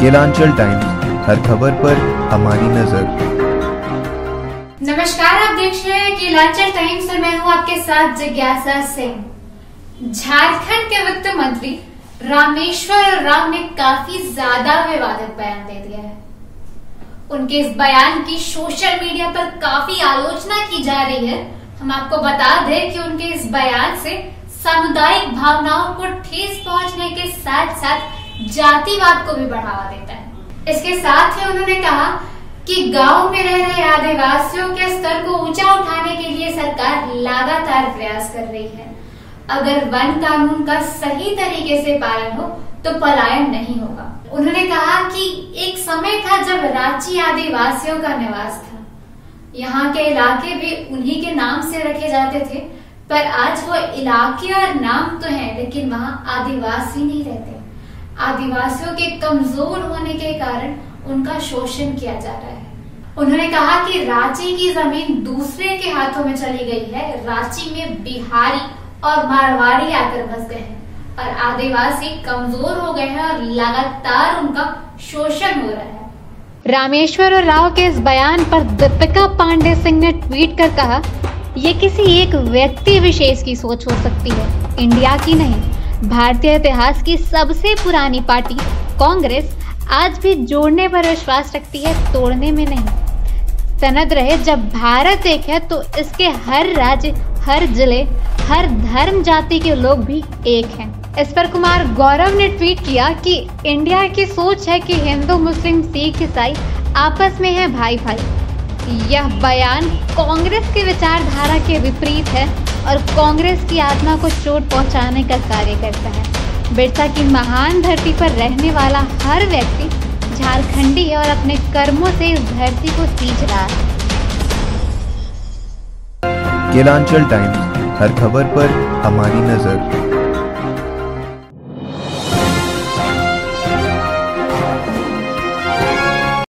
Kelanchal times, हर खबर पर हमारी नज़र। नमस्कार, आप देख रहे हैं केलांचल टाइम्स और मैं हूँ आपके साथ जिज्ञासा सिंह। झारखंड के वित्त मंत्री रामेश्वर राव ने काफ़ी ज़्यादा विवादित बयान दे दिया है। उनके इस बयान की सोशल मीडिया पर काफ़ी आलोचना की जा रही है। हम आपको बता दें कि उनके इस बयान से सामुदायिक भावनाओं को ठेस पहुँचने के साथ साथ जातिवाद को भी बढ़ावा देता है। इसके साथ ही उन्होंने कहा कि गाँव में रह रहे आदिवासियों के स्तर को ऊँचा उठाने के लिए सरकार लगातार प्रयास कर रही है। अगर वन कानून का सही तरीके से पालन हो तो पलायन नहीं होगा। उन्होंने कहा कि एक समय था जब रांची आदिवासियों का निवास था। यहाँ के इलाके भी उन्हीं के नाम से रखे जाते थे, पर आज वो इलाके और नाम तो हैं, लेकिन वहाँ आदिवासी नहीं रहते। आदिवासियों के कमज़ोर होने के कारण उनका शोषण किया जा रहा है। उन्होंने कहा कि रांची की ज़मीन दूसरे के हाथों में चली गई है। रांची में बिहारी और मारवाड़ी आकर बस गए हैं और आदिवासी कमज़ोर हो गए हैं और लगातार उनका शोषण हो रहा है। रामेश्वर और राव के इस बयान पर दीपिका पांडे सिंह ने ट्वीट कर कहा यह किसी एक व्यक्ति विशेष की सोच हो सकती है, इंडिया की नहीं भारतीय इतिहास की सबसे पुरानी पार्टी, कांग्रेस, आज भी जोड़ने पर विश्वास रखती है, तोड़ने में नहीं। सनद रहे, जब भारत एक है तो इसके हर राज्य, हर ज़िले, हर धर्म जाति के लोग भी एक हैं। इस पर कुमार गौरव ने ट्वीट किया कि इंडिया की सोच है कि हिंदू, मुस्लिम, सिख, ईसाई आपस में है भाई भाई यह बयान कांग्रेस की विचारधारा के विपरीत है। और कांग्रेस की आत्मा को चोट पहुँचाने का कार्य करता है। बिरसा की महान धरती पर रहने वाला हर व्यक्ति झारखंडी है और अपने कर्मों से इस धरती को सींच रहा है। केलांचल टाइम्स, हर खबर पर हमारी नज़र।